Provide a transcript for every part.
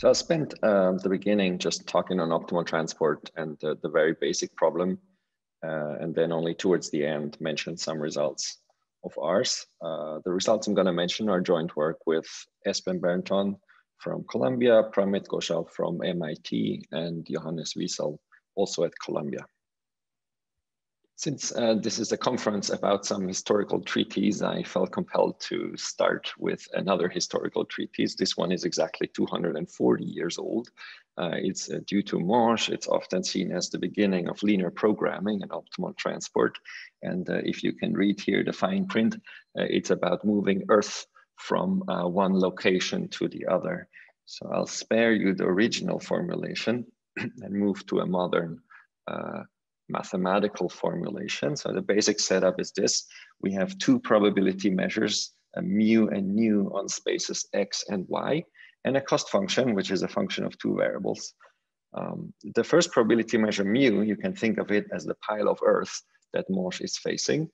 So I spent uh, the beginning just talking on optimal transport and the, the very basic problem, uh, and then only towards the end mention some results of ours. Uh, the results I'm going to mention are joint work with Espen Bernton from Columbia, Promit Ghosal from MIT, and Johannes Wiesel also at Columbia. Since uh, this is a conference about some historical treaties, I felt compelled to start with another historical treatise. This one is exactly 240 years old. Uh, it's uh, due to Monge. It's often seen as the beginning of linear programming and optimal transport. And uh, if you can read here the fine print, uh, it's about moving Earth from uh, one location to the other. So I'll spare you the original formulation and move to a modern mathematical formulation. So the basic setup is this. We have two probability measures, a mu and nu on spaces x and y, and a cost function, which is a function of two variables. Um, the first probability measure mu, you can think of it as the pile of earth that Monge is facing.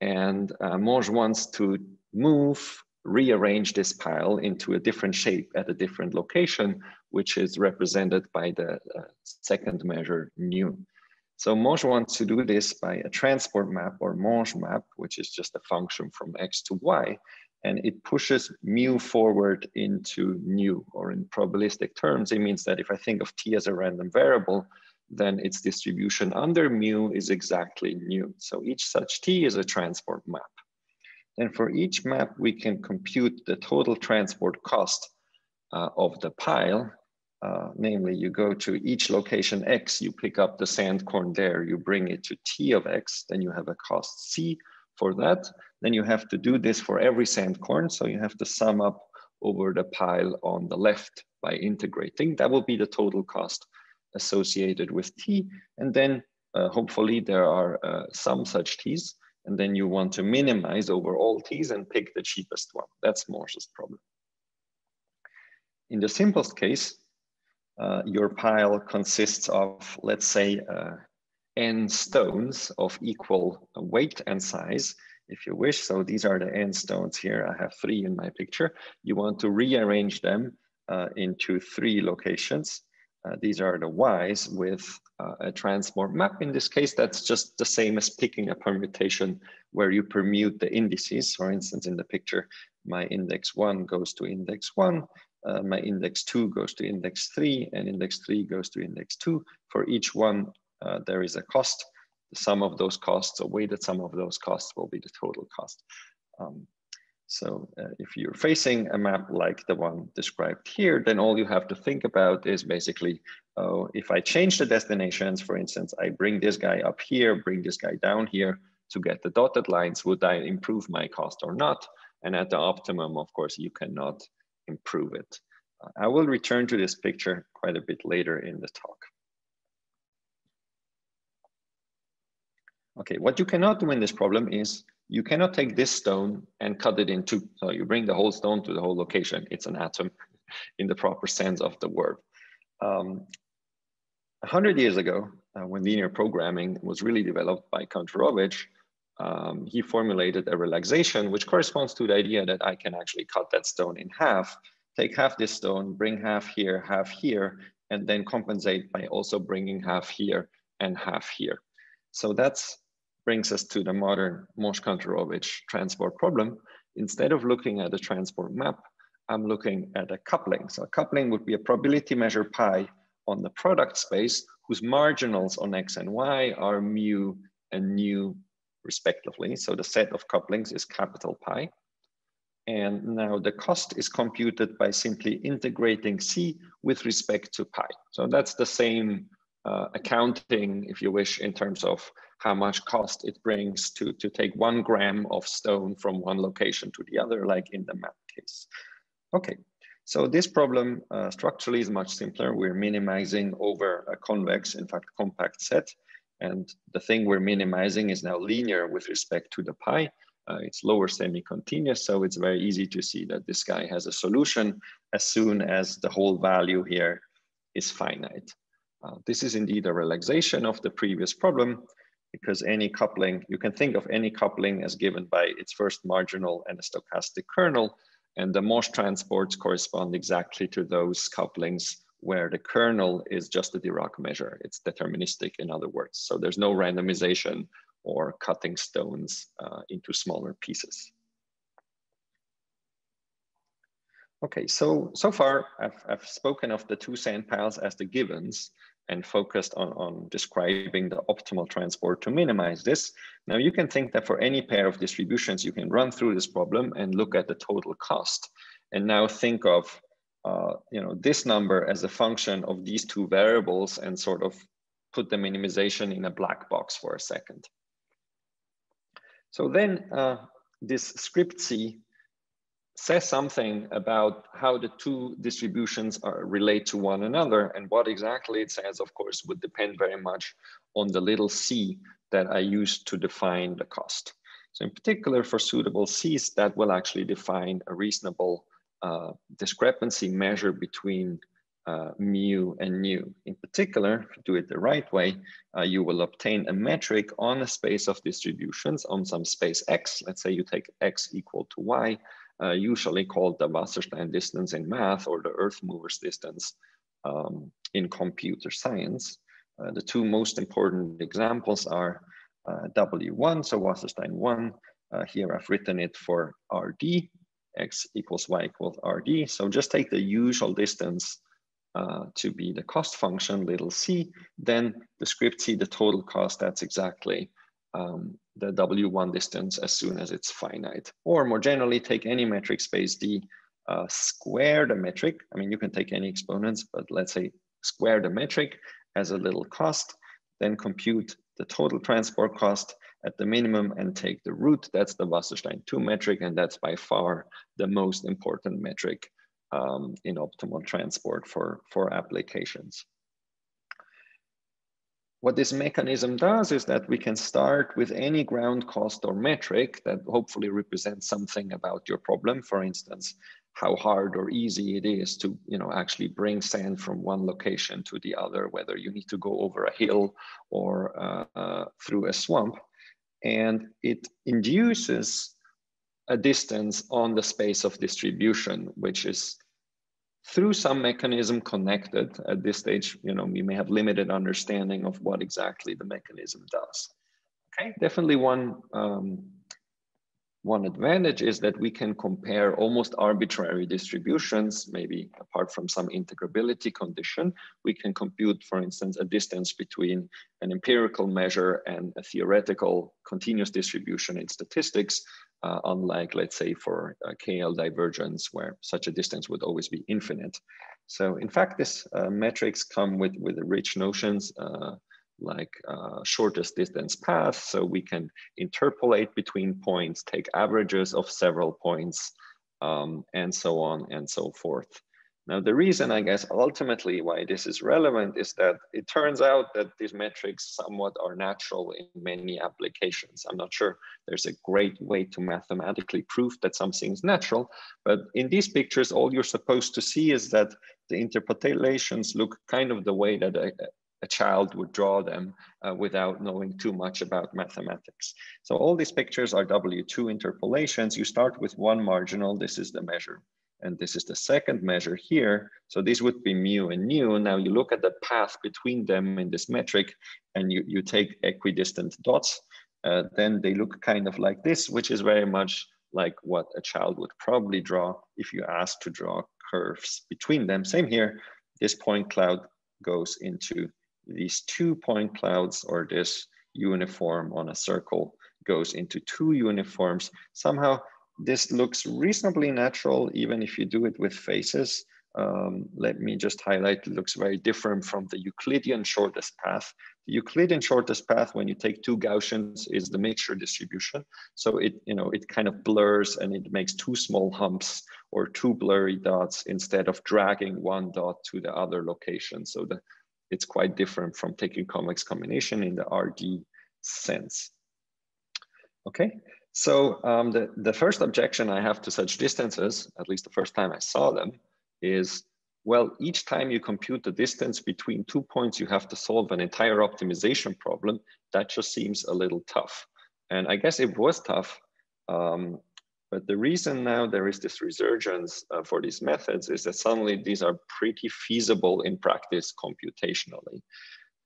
And uh, wants to move, rearrange this pile into a different shape at a different location, which is represented by the uh, second measure nu. So Monge wants to do this by a transport map or Monge map, which is just a function from x to y, and it pushes mu forward into nu, or in probabilistic terms, it means that if I think of t as a random variable, then its distribution under mu is exactly nu. So each such t is a transport map. And for each map, we can compute the total transport cost uh, of the pile uh, namely, you go to each location X, you pick up the sand corn there, you bring it to T of X, then you have a cost C for that. Then you have to do this for every sand corn. So you have to sum up over the pile on the left by integrating. That will be the total cost associated with T. And then uh, hopefully there are uh, some such T's. And then you want to minimize over all T's and pick the cheapest one. That's Monge's problem. In the simplest case, uh, your pile consists of, let's say, uh, n stones of equal weight and size, if you wish. So these are the n stones here. I have three in my picture. You want to rearrange them uh, into three locations. Uh, these are the y's with uh, a transport map. In this case, that's just the same as picking a permutation where you permute the indices. For instance, in the picture, my index one goes to index one, uh, my index two goes to index three and index three goes to index two. For each one, uh, there is a cost. The sum of those costs, or weighted sum of those costs will be the total cost. Um, so uh, if you're facing a map like the one described here, then all you have to think about is basically, oh, if I change the destinations, for instance, I bring this guy up here, bring this guy down here to get the dotted lines, would I improve my cost or not? And at the optimum, of course, you cannot improve it. I will return to this picture quite a bit later in the talk. Okay, what you cannot do in this problem is you cannot take this stone and cut it in two. So you bring the whole stone to the whole location. It's an atom in the proper sense of the word. Um, 100 years ago, uh, when linear programming was really developed by Kantorovich, um, he formulated a relaxation, which corresponds to the idea that I can actually cut that stone in half, take half this stone, bring half here, half here, and then compensate by also bringing half here and half here. So that brings us to the modern Monge-Kantorovich transport problem. Instead of looking at a transport map, I'm looking at a coupling. So a coupling would be a probability measure pi on the product space whose marginals on x and y are mu and nu respectively. So the set of couplings is capital pi. And now the cost is computed by simply integrating C with respect to pi. So that's the same uh, accounting, if you wish, in terms of how much cost it brings to, to take one gram of stone from one location to the other, like in the map case. Okay, so this problem uh, structurally is much simpler. We're minimizing over a convex, in fact, compact set. And the thing we're minimizing is now linear with respect to the pi. Uh, it's lower semi-continuous, so it's very easy to see that this guy has a solution as soon as the whole value here is finite. Uh, this is indeed a relaxation of the previous problem because any coupling, you can think of any coupling as given by its first marginal and a stochastic kernel. And the Monge transports correspond exactly to those couplings where the kernel is just a Dirac measure. It's deterministic, in other words. So there's no randomization or cutting stones uh, into smaller pieces. Okay, so so far I've, I've spoken of the two sand piles as the givens and focused on, on describing the optimal transport to minimize this. Now you can think that for any pair of distributions, you can run through this problem and look at the total cost. And now think of uh, you know, this number as a function of these two variables and sort of put the minimization in a black box for a second. So then uh, this script C says something about how the two distributions are, relate to one another and what exactly it says, of course, would depend very much on the little c that I use to define the cost. So in particular for suitable c's, that will actually define a reasonable uh, discrepancy measure between uh, mu and nu. In particular, if you do it the right way, uh, you will obtain a metric on a space of distributions on some space x. Let's say you take x equal to y, uh, usually called the Wasserstein distance in math or the earth mover's distance um, in computer science. Uh, the two most important examples are uh, W1, so Wasserstein 1. Uh, here I've written it for RD, x equals y equals RD. So just take the usual distance uh, to be the cost function, little c, then the script c, the total cost, that's exactly um, the W1 distance as soon as it's finite. Or more generally, take any metric space D, uh, square the metric. I mean, you can take any exponents, but let's say square the metric as a little cost, then compute the total transport cost at the minimum and take the root. That's the Wasserstein 2 metric, and that's by far the most important metric um, in optimal transport for, for applications. What this mechanism does is that we can start with any ground cost or metric that hopefully represents something about your problem. For instance, how hard or easy it is to you know, actually bring sand from one location to the other, whether you need to go over a hill or uh, uh, through a swamp. And it induces a distance on the space of distribution, which is through some mechanism connected at this stage, you know, we may have limited understanding of what exactly the mechanism does. Okay, definitely one, um, one advantage is that we can compare almost arbitrary distributions, maybe apart from some integrability condition, we can compute, for instance, a distance between an empirical measure and a theoretical continuous distribution in statistics uh, unlike, let's say, for uh, KL divergence, where such a distance would always be infinite. So in fact, these uh, metrics come with, with rich notions uh, like uh, shortest distance path. So we can interpolate between points, take averages of several points, um, and so on and so forth. Now, the reason I guess ultimately why this is relevant is that it turns out that these metrics somewhat are natural in many applications. I'm not sure there's a great way to mathematically prove that something is natural, but in these pictures, all you're supposed to see is that the interpolations look kind of the way that a, a child would draw them uh, without knowing too much about mathematics. So all these pictures are W2 interpolations. You start with one marginal, this is the measure and this is the second measure here. So this would be mu and nu. Now you look at the path between them in this metric and you, you take equidistant dots, uh, then they look kind of like this, which is very much like what a child would probably draw if you ask to draw curves between them. Same here, this point cloud goes into these two point clouds or this uniform on a circle goes into two uniforms. Somehow this looks reasonably natural, even if you do it with faces. Um, let me just highlight, it looks very different from the Euclidean shortest path. The Euclidean shortest path, when you take two Gaussians, is the mixture distribution. So it, you know, it kind of blurs and it makes two small humps or two blurry dots instead of dragging one dot to the other location. So the, it's quite different from taking convex combination in the RD sense. Okay, so um, the, the first objection I have to such distances, at least the first time I saw them, is, well, each time you compute the distance between two points, you have to solve an entire optimization problem. That just seems a little tough. And I guess it was tough um, But the reason now there is this resurgence uh, for these methods is that suddenly these are pretty feasible in practice computationally.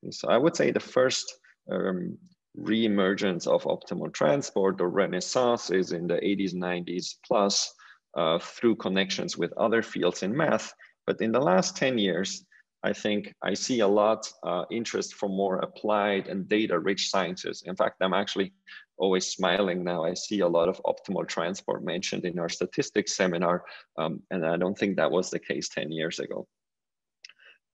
And so I would say the first um, re-emergence of optimal transport or renaissance is in the 80s, 90s plus uh, through connections with other fields in math. But in the last 10 years, I think I see a lot uh, interest for more applied and data-rich sciences. In fact, I'm actually always smiling now. I see a lot of optimal transport mentioned in our statistics seminar, um, and I don't think that was the case 10 years ago.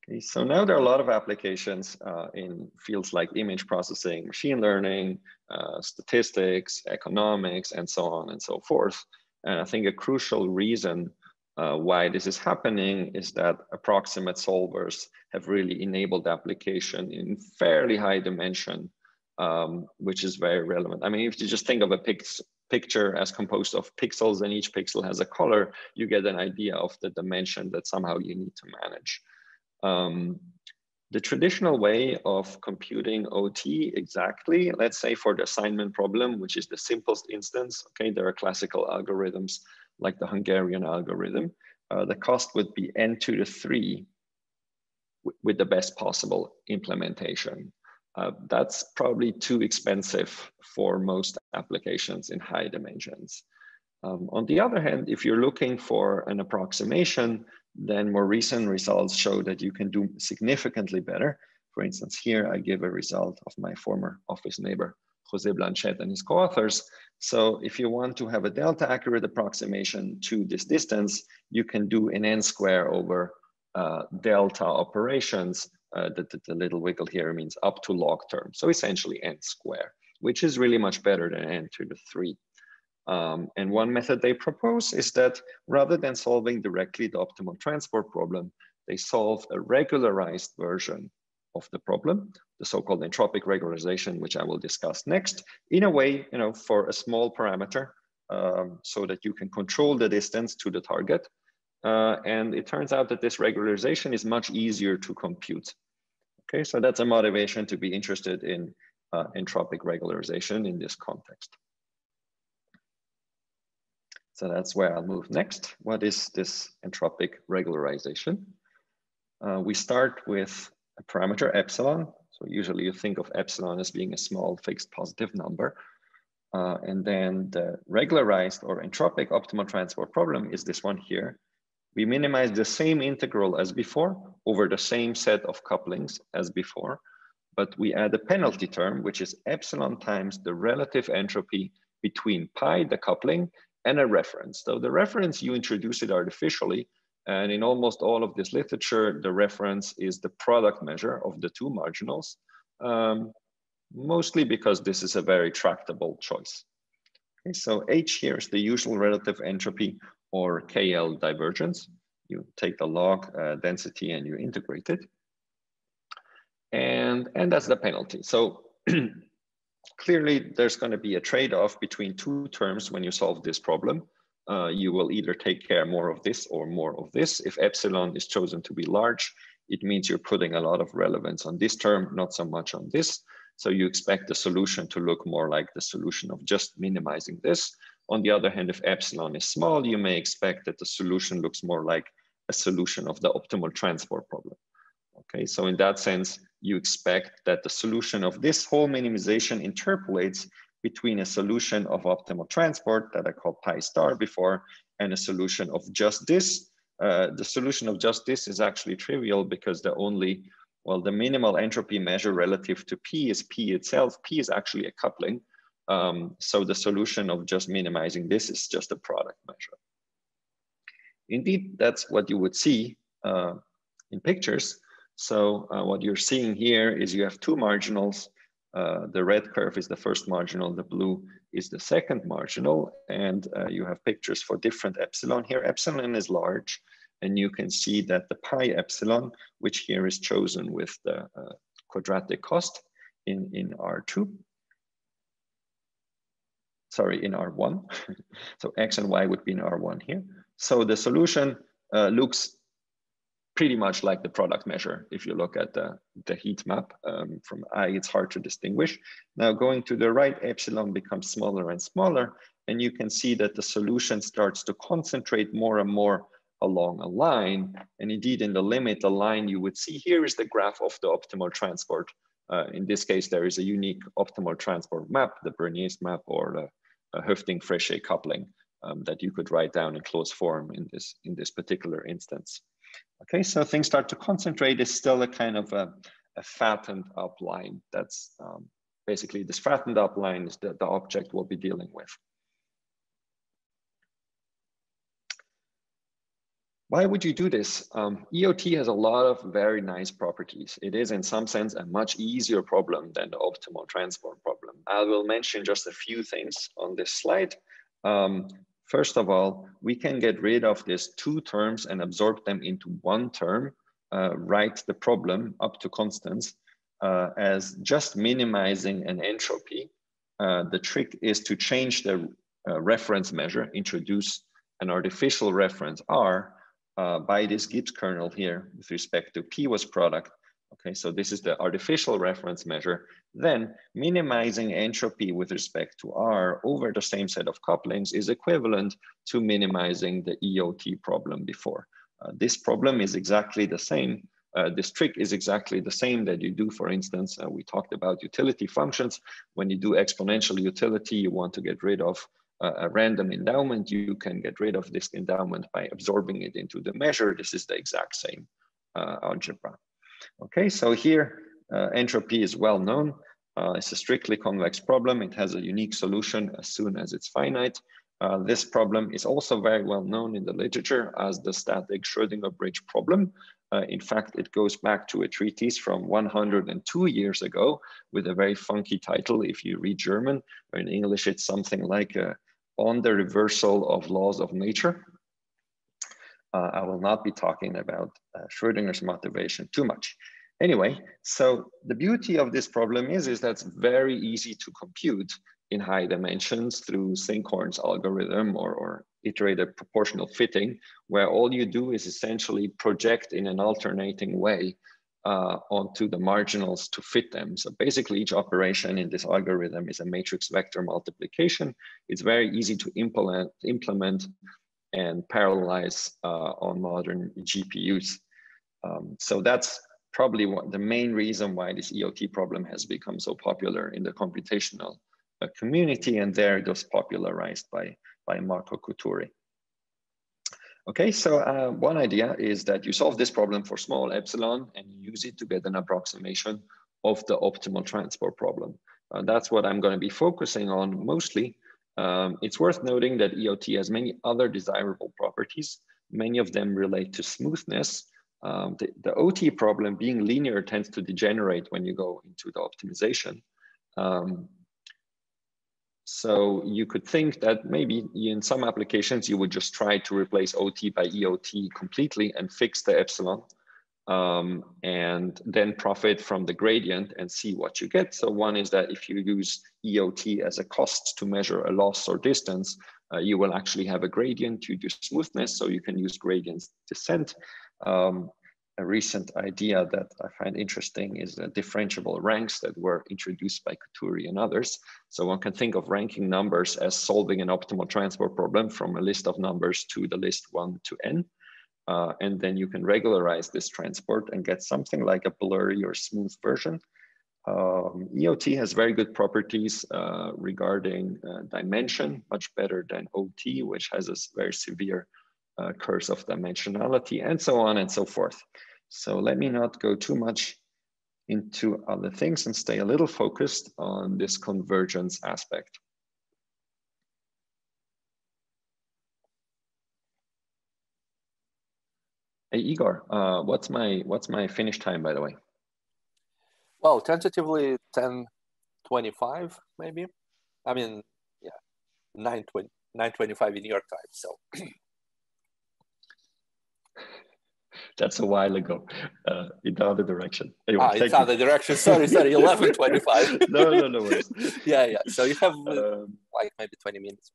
Okay, so now there are a lot of applications uh, in fields like image processing, machine learning, uh, statistics, economics, and so on and so forth. And I think a crucial reason uh, why this is happening is that approximate solvers have really enabled application in fairly high dimension, um, which is very relevant. I mean, if you just think of a pix picture as composed of pixels and each pixel has a color, you get an idea of the dimension that somehow you need to manage. Um, the traditional way of computing OT exactly, let's say for the assignment problem, which is the simplest instance, okay, there are classical algorithms like the Hungarian algorithm, uh, the cost would be n to the three with the best possible implementation. Uh, that's probably too expensive for most applications in high dimensions. Um, on the other hand, if you're looking for an approximation, then more recent results show that you can do significantly better. For instance, here I give a result of my former office neighbor, Jose Blanchet and his co-authors. So if you want to have a delta accurate approximation to this distance, you can do an n square over uh, delta operations. Uh, the, the, little wiggle here means up to log term. So essentially n square, which is really much better than n to the three. Um, and one method they propose is that rather than solving directly the optimal transport problem, they solve a regularized version of the problem, the so-called entropic regularization, which I will discuss next, in a way, you know, for a small parameter, um, so that you can control the distance to the target. Uh, and it turns out that this regularization is much easier to compute. Okay, so that's a motivation to be interested in uh, entropic regularization in this context. So that's where I'll move next. What is this entropic regularization? Uh, we start with a parameter epsilon. So usually you think of epsilon as being a small fixed positive number. Uh, and then the regularized or entropic optimal transport problem is this one here. We minimize the same integral as before over the same set of couplings as before, but we add a penalty term, which is epsilon times the relative entropy between pi, the coupling, and a reference. So the reference, you introduce it artificially, and in almost all of this literature, the reference is the product measure of the two marginals, um, mostly because this is a very tractable choice. Okay, so H here is the usual relative entropy or KL divergence. You take the log uh, density and you integrate it. And, and that's the penalty. So clearly there's going to be a trade-off between two terms when you solve this problem. Uh, you will either take care more of this or more of this. If epsilon is chosen to be large, it means you're putting a lot of relevance on this term, not so much on this. So you expect the solution to look more like the solution of just minimizing this. On the other hand, if epsilon is small, you may expect that the solution looks more like a solution of the optimal transport problem. Okay, so in that sense, you expect that the solution of this whole minimization interpolates between a solution of optimal transport that I called pi star before and a solution of just this. Uh, the solution of just this is actually trivial because the only, well, the minimal entropy measure relative to P is P itself. P is actually a coupling. Um, so the solution of just minimizing this is just a product measure. Indeed, that's what you would see uh, in pictures. So uh, what you're seeing here is you have two marginals uh, the red curve is the first marginal, the blue is the second marginal, and uh, you have pictures for different epsilon here. Epsilon is large, and you can see that the pi epsilon, which here is chosen with the uh, quadratic cost in, in R2, sorry, in R1. so X and Y would be in R1 here. So the solution uh, looks pretty much like the product measure. If you look at the, the heat map um, from I, it's hard to distinguish. Now going to the right, epsilon becomes smaller and smaller, and you can see that the solution starts to concentrate more and more along a line. And indeed, in the limit, the line you would see here is the graph of the optimal transport. Uh, in this case, there is a unique optimal transport map, the Brenier's map or the uh, Hoeffding-Frechet coupling um, that you could write down in closed form in this, in this particular instance. Okay, so things start to concentrate is still a kind of a, a fattened up line. That's um, basically this fattened up line is the, the object we'll be dealing with. Why would you do this? Um, EOT has a lot of very nice properties. It is in some sense a much easier problem than the optimal transport problem. I will mention just a few things on this slide. Um, first of all, we can get rid of these two terms and absorb them into one term, uh, write the problem up to constants uh, as just minimizing an entropy. Uh, the trick is to change the uh, reference measure, introduce an artificial reference R, uh, by this Gibbs kernel here with respect to PWAS product. Okay, so this is the artificial reference measure. Then minimizing entropy with respect to R over the same set of couplings is equivalent to minimizing the EOT problem before. Uh, this problem is exactly the same. Uh, this trick is exactly the same that you do, for instance, uh, we talked about utility functions. When you do exponential utility, you want to get rid of a random endowment, you can get rid of this endowment by absorbing it into the measure. This is the exact same uh, algebra. Okay, so here uh, entropy is well known. Uh, it's a strictly convex problem. It has a unique solution as soon as it's finite. Uh, this problem is also very well known in the literature as the static Schrodinger bridge problem. Uh, in fact, it goes back to a treatise from 102 years ago with a very funky title. If you read German, in English, it's something like uh, on the reversal of laws of nature. Uh, I will not be talking about uh, Schrodinger's motivation too much. Anyway, so the beauty of this problem is, is that it's very easy to compute in high dimensions through Sinkhorn's algorithm or, or iterated proportional fitting, where all you do is essentially project in an alternating way uh, onto the marginals to fit them. So basically each operation in this algorithm is a matrix vector multiplication. It's very easy to implement, implement and parallelize uh, on modern GPUs. Um, so that's probably what, the main reason why this EOT problem has become so popular in the computational uh, community and there it was popularized by, by Marco Cuturi. Okay, so uh, one idea is that you solve this problem for small epsilon and you use it to get an approximation of the optimal transport problem. Uh, that's what I'm going to be focusing on mostly. Um, it's worth noting that EOT has many other desirable properties. Many of them relate to smoothness. Um, the, the, OT problem being linear tends to degenerate when you go into the optimization. Um, so you could think that maybe in some applications, you would just try to replace OT by EOT completely and fix the epsilon um, and then profit from the gradient and see what you get. So one is that if you use EOT as a cost to measure a loss or distance, uh, you will actually have a gradient to do smoothness. So you can use gradient descent. Um, a recent idea that I find interesting is the differentiable ranks that were introduced by Cuturi and others. So one can think of ranking numbers as solving an optimal transport problem from a list of numbers to the list one to n. Uh, and then you can regularize this transport and get something like a blurry or smooth version. Um, EOT has very good properties uh, regarding uh, dimension, much better than OT, which has a very severe uh, curse of dimensionality and so on and so forth. So let me not go too much into other things and stay a little focused on this convergence aspect. Hey Igor, uh, what's my what's my finish time by the way? Well, tentatively ten twenty-five, maybe. I mean, yeah, 920, 925 in York time. So That's a while ago, uh, in the other direction. Anyway, ah, it's other direction. Sorry, sorry, eleven twenty-five. no, no, no worries. yeah, yeah. So you have uh, um, like maybe twenty minutes.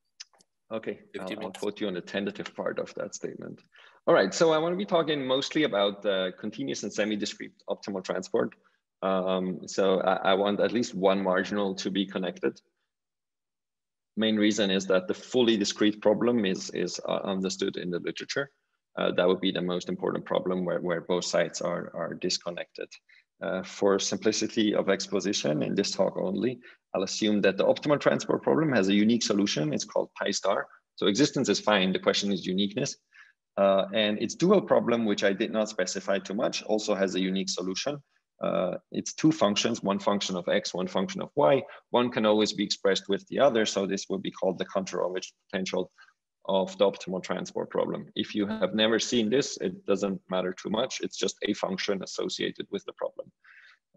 Okay, I'll, I'll, quote you on the tentative part of that statement. All right, so I want to be talking mostly about uh, continuous and semi-discrete optimal transport. Um, so I, I, want at least one marginal to be connected. Main reason is that the fully discrete problem is, is uh, understood in the literature. Uh, that would be the most important problem where, where both sides are, are disconnected. Uh, for simplicity of exposition in this talk only, I'll assume that the optimal transport problem has a unique solution. It's called pi star. So existence is fine. The question is uniqueness. Uh, and its dual problem, which I did not specify too much, also has a unique solution. Uh, it's two functions, one function of x, one function of y. One can always be expressed with the other. So this would be called the Kantorovich potential of the optimal transport problem. If you have never seen this, it doesn't matter too much. It's just a function associated with the problem.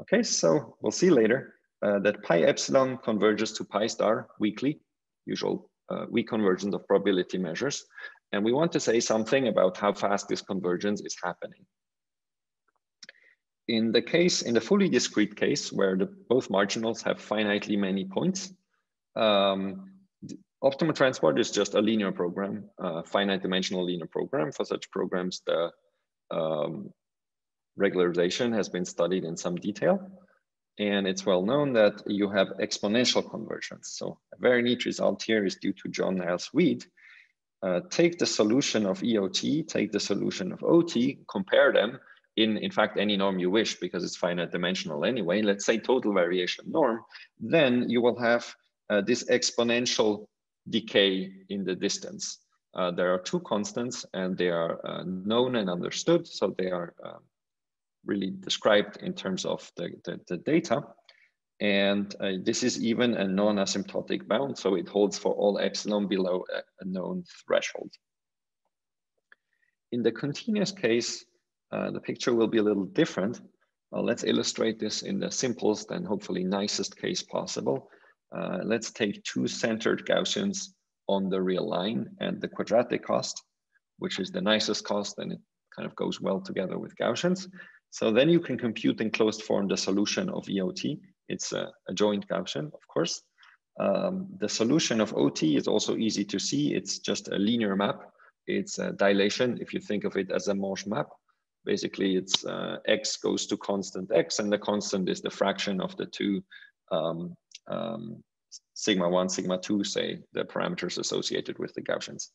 Okay, so we'll see later uh, that pi epsilon converges to pi star weakly, usual uh, weak convergence of probability measures. And we want to say something about how fast this convergence is happening. In the case, in the fully discrete case, where the, both marginals have finitely many points, um, optimal transport is just a linear program, uh, finite dimensional linear program. For such programs, the um, regularization has been studied in some detail. And it's well known that you have exponential convergence. So a very neat result here is due to John Niles Weed. Uh, take the solution of EOT, take the solution of OT, compare them in, in fact, any norm you wish, because it's finite dimensional anyway, let's say total variation norm, then you will have uh, this exponential decay in the distance. Uh, there are two constants and they are uh, known and understood. So they are um, really described in terms of the, the, the data. And uh, this is even a non-asymptotic bound. So it holds for all epsilon below a, a known threshold. In the continuous case, uh, the picture will be a little different. Uh, let's illustrate this in the simplest and hopefully nicest case possible. Uh, let's take two centered Gaussians on the real line and the quadratic cost, which is the nicest cost and it kind of goes well together with Gaussians. So then you can compute in closed form the solution of EOT. It's a, a joint Gaussian, of course. Um, the solution of OT is also easy to see. It's just a linear map. It's a dilation, if you think of it as a Monge map. Basically, it's uh, x goes to constant x, and the constant is the fraction of the two um, um, sigma one, sigma two, say the parameters associated with the Gaussians.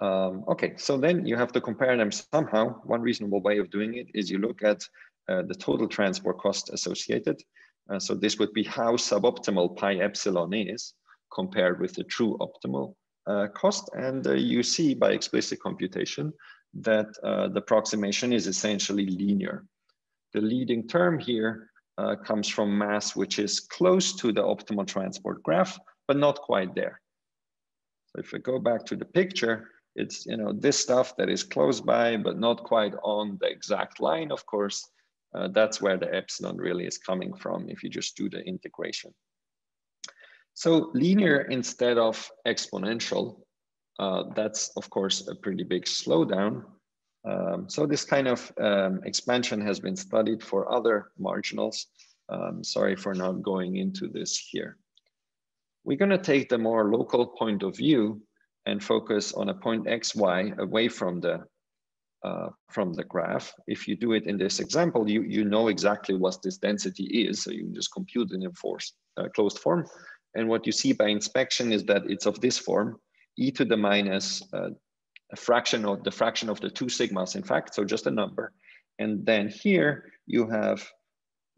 Um, okay, so then you have to compare them somehow. One reasonable way of doing it is you look at uh, the total transport cost associated. Uh, so this would be how suboptimal pi epsilon is compared with the true optimal uh, cost. And uh, you see by explicit computation that uh, the approximation is essentially linear. The leading term here uh, comes from mass, which is close to the optimal transport graph, but not quite there. So if we go back to the picture, it's you know this stuff that is close by, but not quite on the exact line, of course. Uh, that's where the epsilon really is coming from if you just do the integration. So linear instead of exponential, uh, that's of course a pretty big slowdown. Um, so this kind of um, expansion has been studied for other marginals. Um, sorry for not going into this here. We're going to take the more local point of view and focus on a point x, y away from the uh, from the graph. If you do it in this example, you, you know exactly what this density is. So you can just compute it in force, uh, closed form. And what you see by inspection is that it's of this form, e to the minus uh, a fraction of the fraction of the two sigmas, in fact, so just a number. And then here you have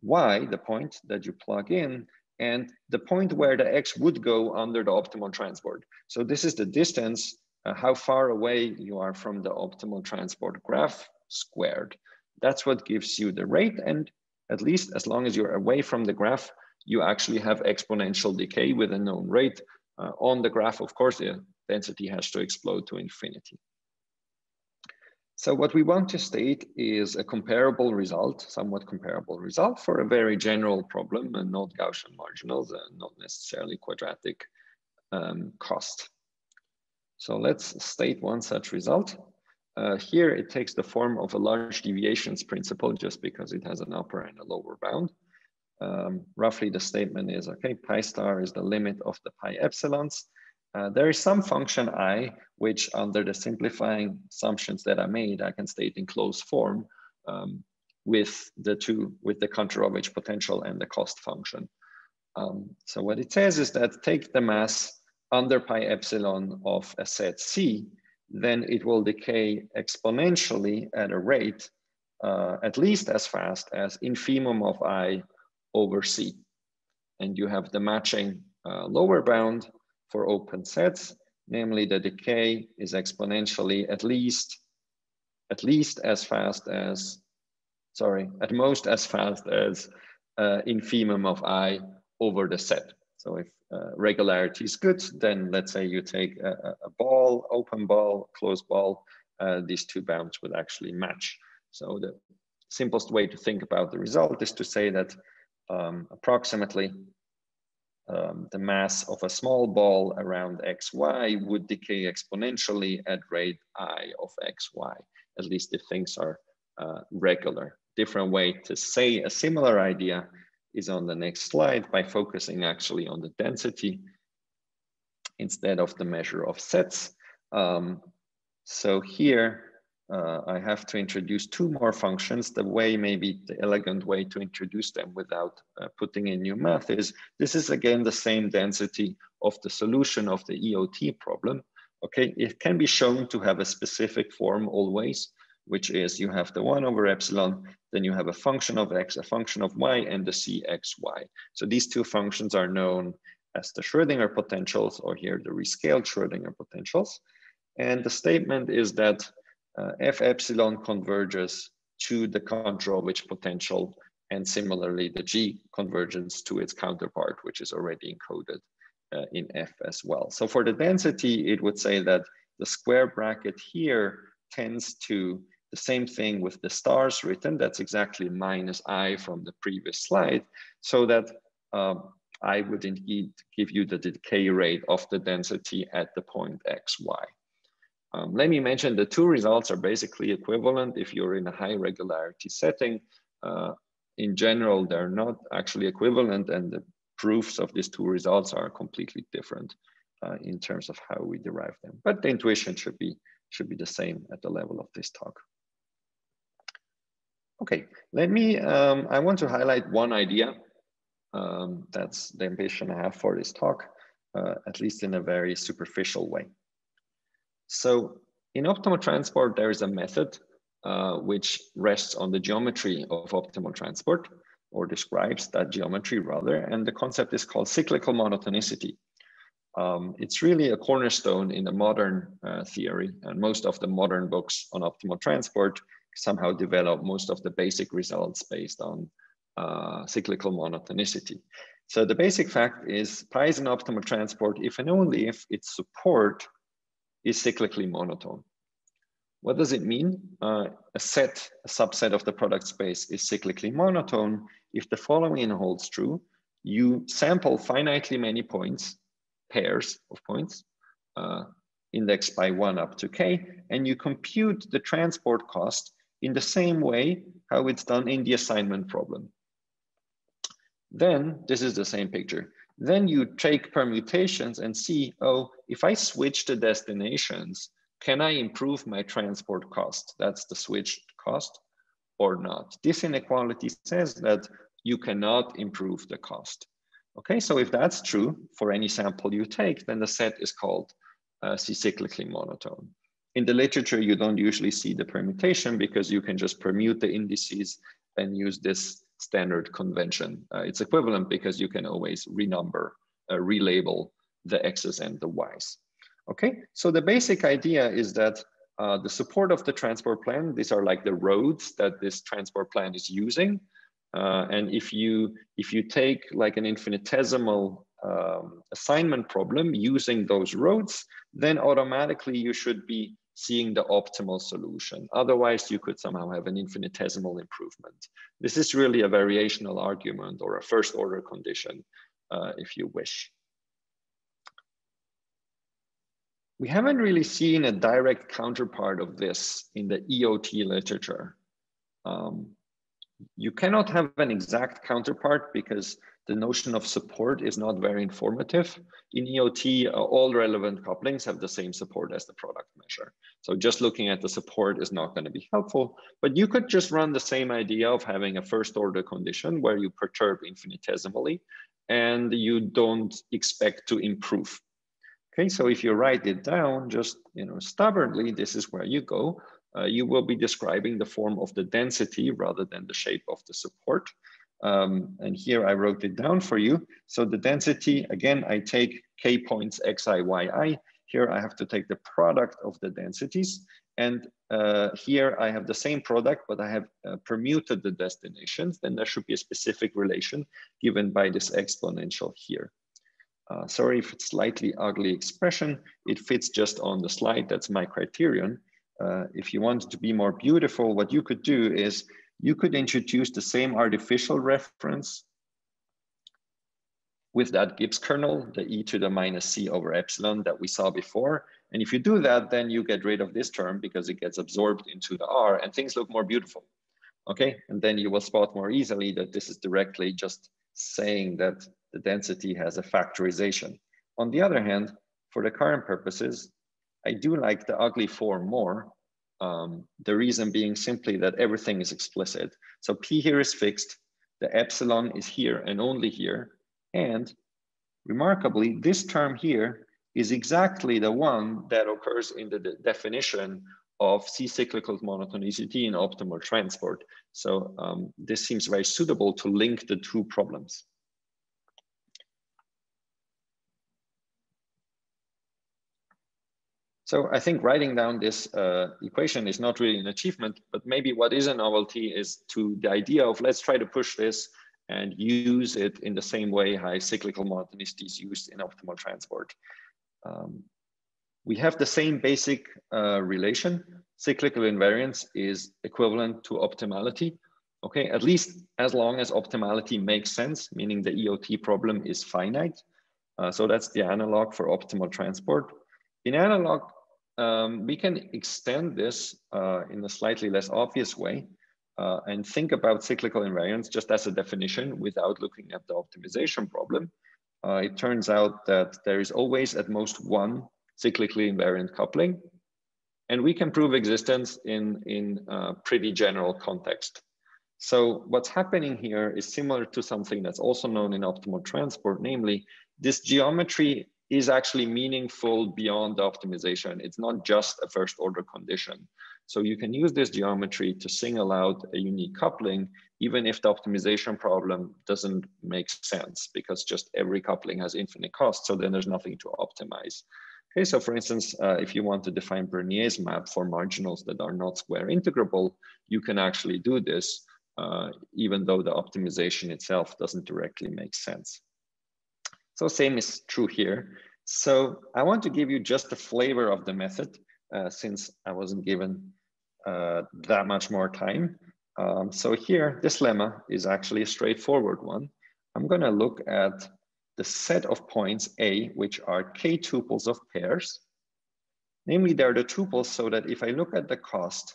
y, the point that you plug in, and the point where the x would go under the optimal transport. So this is the distance, uh, how far away you are from the optimal transport graph squared. That's what gives you the rate. And at least as long as you're away from the graph, you actually have exponential decay with a known rate. Uh, on the graph, of course, the density has to explode to infinity. So what we want to state is a comparable result, somewhat comparable result for a very general problem and not Gaussian marginals and not necessarily quadratic um, cost. So let's state one such result. Uh, here it takes the form of a large deviations principle just because it has an upper and a lower bound. Um, roughly the statement is, okay, pi star is the limit of the pi epsilons uh, there is some function i, which under the simplifying assumptions that I made, I can state in closed form um, with the two, with the Kantorovich potential and the cost function. Um, so what it says is that take the mass under pi epsilon of a set C, then it will decay exponentially at a rate uh, at least as fast as infimum of I over C. And you have the matching uh, lower bound for open sets, namely the decay is exponentially at least, at least as fast as, sorry, at most as fast as uh, infimum of I over the set. So if uh, regularity is good, then let's say you take a, a ball, open ball, closed ball, uh, these two bounds would actually match. So the simplest way to think about the result is to say that um, approximately um, the mass of a small ball around xy would decay exponentially at rate i of xy, at least if things are uh, regular. Different way to say a similar idea is on the next slide by focusing actually on the density instead of the measure of sets. Um, so here uh, I have to introduce two more functions. The way, maybe the elegant way to introduce them without uh, putting in new math is, this is again the same density of the solution of the EOT problem. Okay, it can be shown to have a specific form always, which is you have the one over epsilon, then you have a function of x, a function of y, and the cxy. So these two functions are known as the Schrodinger potentials, or here the rescaled Schrodinger potentials. And the statement is that uh, f epsilon converges to the Kantorovich potential, and similarly the g converges to its counterpart, which is already encoded uh, in f as well. So for the density, it would say that the square bracket here tends to the same thing with the stars written, that's exactly minus i from the previous slide, so that um, I would indeed give you the decay rate of the density at the point xy. Um, let me mention the two results are basically equivalent if you're in a high regularity setting. Uh, in general, they're not actually equivalent and the proofs of these two results are completely different uh, in terms of how we derive them. But the intuition should be, should be the same at the level of this talk. Okay, let me, um, I want to highlight one idea. Um, that's the ambition I have for this talk, uh, at least in a very superficial way. So in optimal transport, there is a method uh, which rests on the geometry of optimal transport or describes that geometry rather. And the concept is called cyclical monotonicity. Um, it's really a cornerstone in the modern uh, theory and most of the modern books on optimal transport somehow develop most of the basic results based on uh, cyclical monotonicity. So the basic fact is pi is an optimal transport if and only if its support is cyclically monotone. What does it mean? Uh, a set, a subset of the product space is cyclically monotone if the following holds true. You sample finitely many points, pairs of points, uh, indexed by one up to k, and you compute the transport cost in the same way how it's done in the assignment problem. Then, this is the same picture. Then you take permutations and see, oh, if I switch the destinations, can I improve my transport cost? That's the switched cost or not. This inequality says that you cannot improve the cost. Okay, so if that's true for any sample you take, then the set is called uh, cyclically monotone. In the literature, you don't usually see the permutation because you can just permute the indices and use this standard convention. Uh, it's equivalent because you can always renumber, uh, relabel the X's and the Y's. Okay, so the basic idea is that uh, the support of the transport plan, these are like the roads that this transport plan is using. Uh, and if you, if you take like an infinitesimal um, assignment problem using those roads, then automatically you should be seeing the optimal solution. Otherwise, you could somehow have an infinitesimal improvement. This is really a variational argument or a first order condition, uh, if you wish. We haven't really seen a direct counterpart of this in the EOT literature. Um, you cannot have an exact counterpart because the notion of support is not very informative. In EOT, uh, all relevant couplings have the same support as the product measure. So just looking at the support is not going to be helpful, but you could just run the same idea of having a first order condition where you perturb infinitesimally and you don't expect to improve. Okay, so if you write it down just you know stubbornly, this is where you go. Uh, you will be describing the form of the density rather than the shape of the support. Um, and here I wrote it down for you. So the density, again, I take k points xi, yi. Here I have to take the product of the densities. And uh, here I have the same product, but I have uh, permuted the destinations. Then there should be a specific relation given by this exponential here. Uh, sorry if it's slightly ugly expression. It fits just on the slide. That's my criterion. Uh, if you want to be more beautiful, what you could do is you could introduce the same artificial reference with that Gibbs kernel, the e to the minus c over epsilon that we saw before. And if you do that, then you get rid of this term because it gets absorbed into the R and things look more beautiful. Okay, and then you will spot more easily that this is directly just saying that the density has a factorization. On the other hand, for the current purposes, I do like the ugly form more um, the reason being simply that everything is explicit. So P here is fixed, the epsilon is here and only here. And remarkably, this term here is exactly the one that occurs in the de definition of C-cyclical monotonicity in optimal transport. So um, this seems very suitable to link the two problems. So I think writing down this uh, equation is not really an achievement, but maybe what is a novelty is to the idea of let's try to push this and use it in the same way how cyclical monotonicity is used in optimal transport. Um, we have the same basic uh, relation. Cyclical invariance is equivalent to optimality. Okay, at least as long as optimality makes sense, meaning the EOT problem is finite. Uh, so that's the analog for optimal transport. In analog, um, we can extend this uh, in a slightly less obvious way uh, and think about cyclical invariance just as a definition without looking at the optimization problem. Uh, it turns out that there is always at most one cyclically invariant coupling, and we can prove existence in, in uh, pretty general context. So what's happening here is similar to something that's also known in optimal transport, namely this geometry is actually meaningful beyond the optimization. It's not just a first order condition. So you can use this geometry to single out a unique coupling, even if the optimization problem doesn't make sense because just every coupling has infinite cost. So then there's nothing to optimize. Okay, so for instance, uh, if you want to define Brenier's map for marginals that are not square integrable, you can actually do this, uh, even though the optimization itself doesn't directly make sense. So same is true here. So I want to give you just a flavor of the method uh, since I wasn't given uh, that much more time. Um, so here, this lemma is actually a straightforward one. I'm gonna look at the set of points A, which are k tuples of pairs. Namely, they're the tuples so that if I look at the cost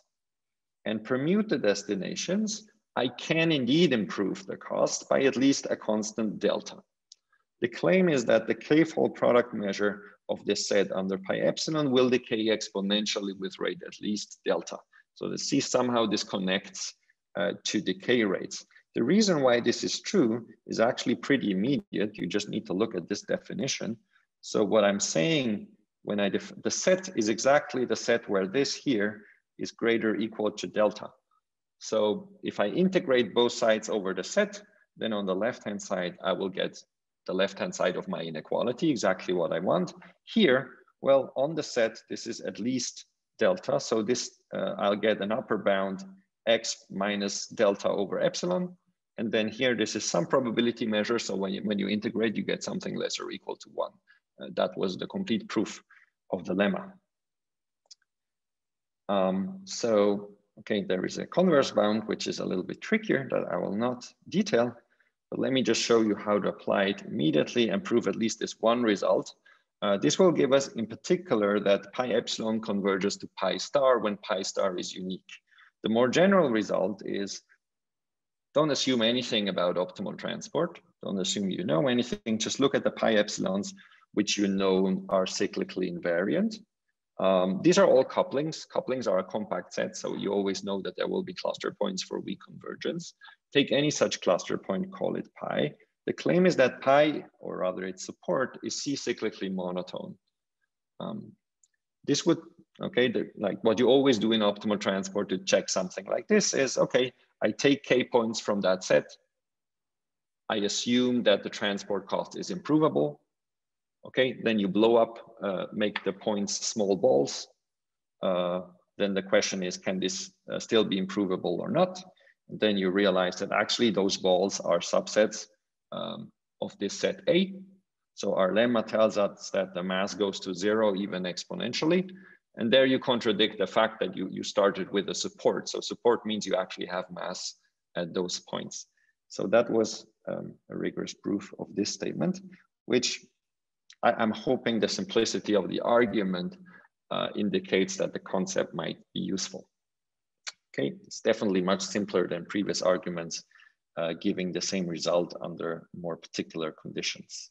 and permute the destinations, I can indeed improve the cost by at least a constant delta. The claim is that the k-fold product measure of this set under pi epsilon will decay exponentially with rate at least delta. So the C somehow disconnects uh, to decay rates. The reason why this is true is actually pretty immediate. You just need to look at this definition. So what I'm saying when I, the set is exactly the set where this here is greater equal to delta. So if I integrate both sides over the set, then on the left-hand side, I will get the left-hand side of my inequality, exactly what I want. Here, well, on the set, this is at least delta. So this, uh, I'll get an upper bound x minus delta over epsilon. And then here, this is some probability measure. So when you, when you integrate, you get something less or equal to one. Uh, that was the complete proof of the lemma. Um, so, okay, there is a converse bound, which is a little bit trickier that I will not detail. But let me just show you how to apply it immediately and prove at least this one result. Uh, this will give us in particular that pi epsilon converges to pi star when pi star is unique. The more general result is don't assume anything about optimal transport. don't assume you know anything, just look at the pi epsilons, which you know are cyclically invariant. Um, these are all couplings. Couplings are a compact set, so you always know that there will be cluster points for weak convergence. Take any such cluster point, call it pi. The claim is that pi, or rather its support, is C-cyclically monotone. Um, this would, okay, the, like what you always do in optimal transport to check something like this is, okay, I take k points from that set. I assume that the transport cost is improvable. Okay, then you blow up, uh, make the points small balls. Uh, then the question is, can this uh, still be improvable or not? And then you realize that actually those balls are subsets um, of this set A. So our lemma tells us that the mass goes to zero even exponentially. And there you contradict the fact that you, you started with a support. So support means you actually have mass at those points. So that was um, a rigorous proof of this statement, which I, am hoping the simplicity of the argument uh, indicates that the concept might be useful. Okay, it's definitely much simpler than previous arguments uh, giving the same result under more particular conditions.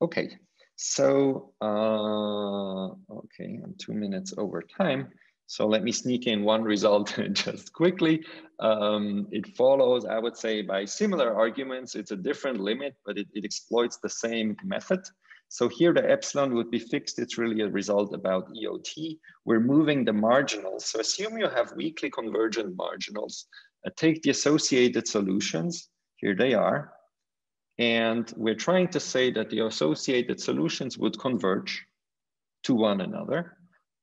Okay, so, uh, okay, I'm two minutes over time. So let me sneak in one result just quickly. Um, it follows, I would say, by similar arguments. It's a different limit, but it, it exploits the same method. So here the epsilon would be fixed. It's really a result about EOT. We're moving the marginals. So assume you have weakly convergent marginals. Uh, take the associated solutions. Here they are. And we're trying to say that the associated solutions would converge to one another.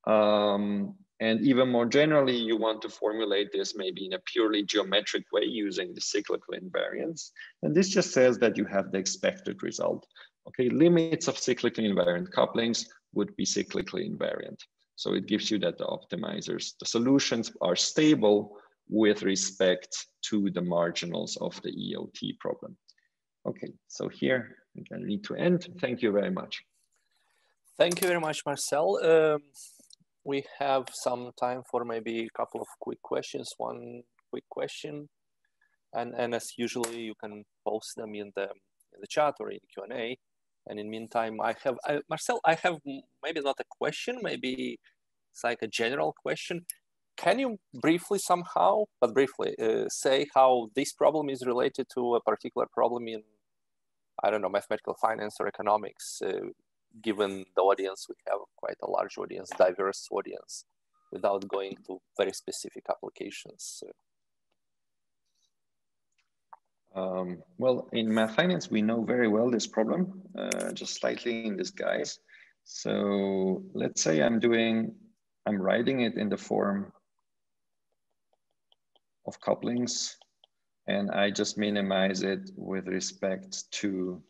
Um, and even more generally, you want to formulate this maybe in a purely geometric way using the cyclical invariance. And this just says that you have the expected result. Okay, limits of cyclically invariant couplings would be cyclically invariant. So it gives you that the optimizers, the solutions are stable with respect to the marginals of the EOT problem. Okay, so here I need to end. Thank you very much. Thank you very much, Marcel. Um, we have some time for maybe a couple of quick questions. One quick question, and and as usually, you can post them in the in the chat or in Q and A. And in meantime, I have, I, Marcel, I have maybe not a question, maybe it's like a general question. Can you briefly somehow, but briefly, uh, say how this problem is related to a particular problem in, I don't know, mathematical finance or economics, uh, given the audience, we have quite a large audience, diverse audience, without going to very specific applications. Um, well, in math finance, we know very well this problem, uh, just slightly in disguise. So let's say I'm doing, I'm writing it in the form of couplings and I just minimize it with respect to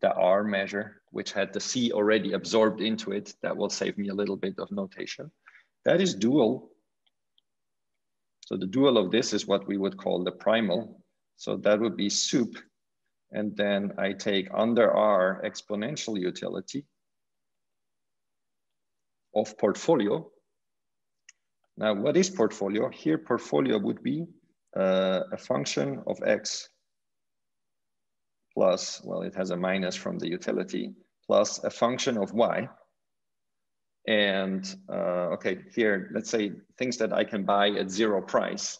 the R measure, which had the C already absorbed into it. That will save me a little bit of notation. That is dual. So the dual of this is what we would call the primal. So that would be soup. And then I take under R exponential utility of portfolio. Now, what is portfolio? Here, portfolio would be uh, a function of X plus, well, it has a minus from the utility, plus a function of Y. And uh, okay, here, let's say things that I can buy at zero price.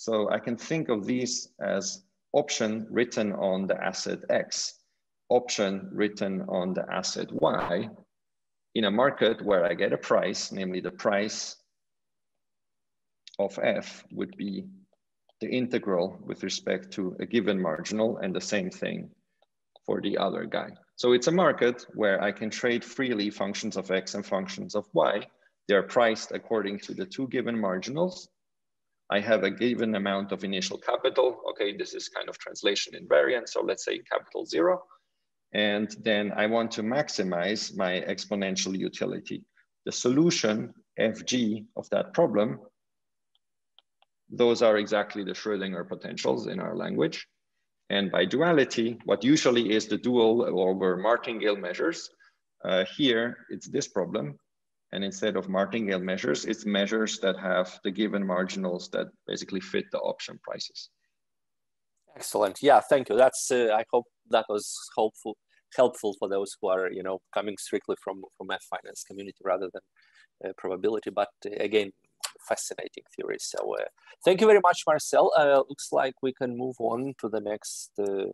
So I can think of these as option written on the asset X, option written on the asset Y in a market where I get a price, namely the price of F would be the integral with respect to a given marginal and the same thing for the other guy. So it's a market where I can trade freely functions of X and functions of Y. They're priced according to the two given marginals I have a given amount of initial capital. Okay, this is kind of translation invariant. So let's say capital zero. And then I want to maximize my exponential utility. The solution, FG, of that problem, those are exactly the Schrodinger potentials in our language. And by duality, what usually is the dual over martingale measures, uh, here it's this problem. And instead of martingale measures, it's measures that have the given marginals that basically fit the option prices. Excellent. Yeah, thank you. That's uh, I hope that was helpful helpful for those who are you know coming strictly from from math finance community rather than uh, probability. But uh, again, fascinating theory. So uh, thank you very much, Marcel. Uh, looks like we can move on to the next uh,